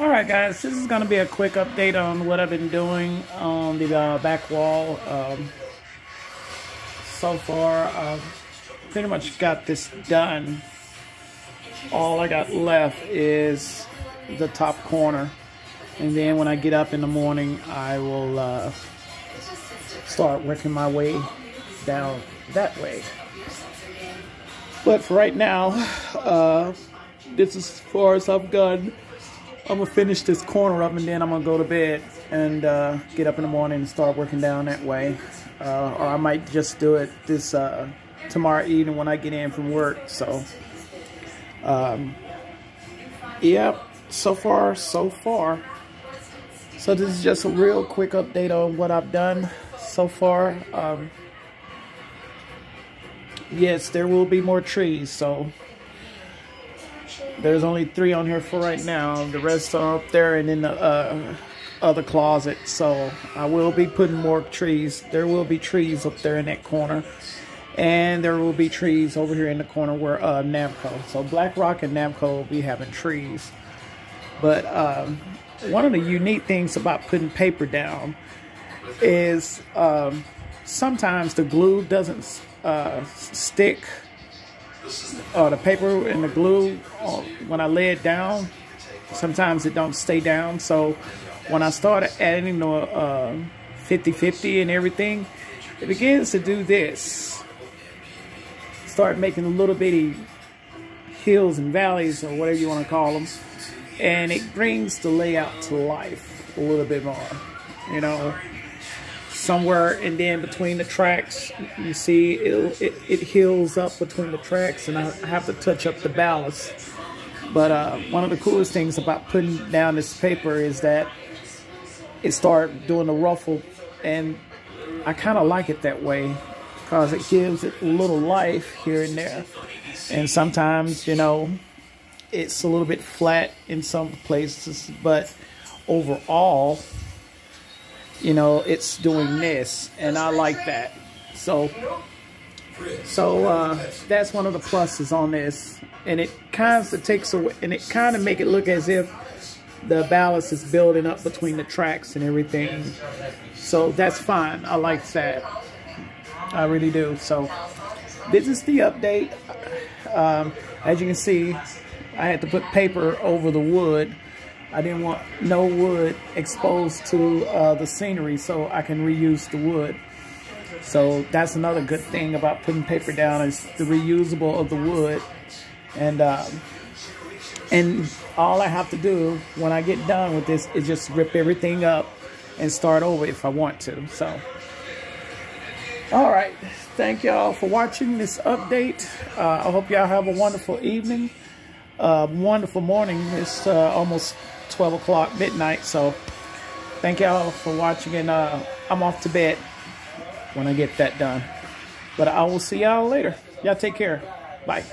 All right, guys, this is going to be a quick update on what I've been doing on the uh, back wall. Um, so far, I've pretty much got this done. All I got left is the top corner. And then when I get up in the morning, I will uh, start working my way down that way. But for right now, uh, this is as far as I've gone. I'm gonna finish this corner up and then I'm gonna go to bed and uh, get up in the morning and start working down that way. Uh, or I might just do it this uh, tomorrow evening when I get in from work. So, um, yeah, so far, so far. So this is just a real quick update on what I've done so far. Um, yes, there will be more trees, so there's only three on here for right now. The rest are up there and in the uh, other closet. So I will be putting more trees. There will be trees up there in that corner. And there will be trees over here in the corner where uh, Namco. So Black Rock and Namco will be having trees. But um, one of the unique things about putting paper down is um, sometimes the glue doesn't uh, stick uh, the paper and the glue uh, when I lay it down sometimes it don't stay down. So when I started adding the 50-50 uh, and everything it begins to do this. Start making a little bitty hills and valleys or whatever you want to call them and it brings the layout to life a little bit more you know somewhere and then between the tracks you see it, it, it heals up between the tracks and I have to touch up the ballast. But uh, one of the coolest things about putting down this paper is that it start doing the ruffle and I kind of like it that way because it gives it a little life here and there. And sometimes you know it's a little bit flat in some places but overall you know, it's doing this, and I like that. So, so uh, that's one of the pluses on this, and it kind of takes away, and it kind of make it look as if the ballast is building up between the tracks and everything. So that's fine. I like that. I really do. So this is the update. Um, as you can see, I had to put paper over the wood I didn't want no wood exposed to uh, the scenery so I can reuse the wood. So that's another good thing about putting paper down is the reusable of the wood. And um, and all I have to do when I get done with this is just rip everything up and start over if I want to. So, all right. Thank y'all for watching this update. Uh, I hope y'all have a wonderful evening, uh, wonderful morning. It's uh, almost 12 o'clock midnight. So thank y'all for watching and uh, I'm off to bed when I get that done. But I will see y'all later. Y'all take care. Bye.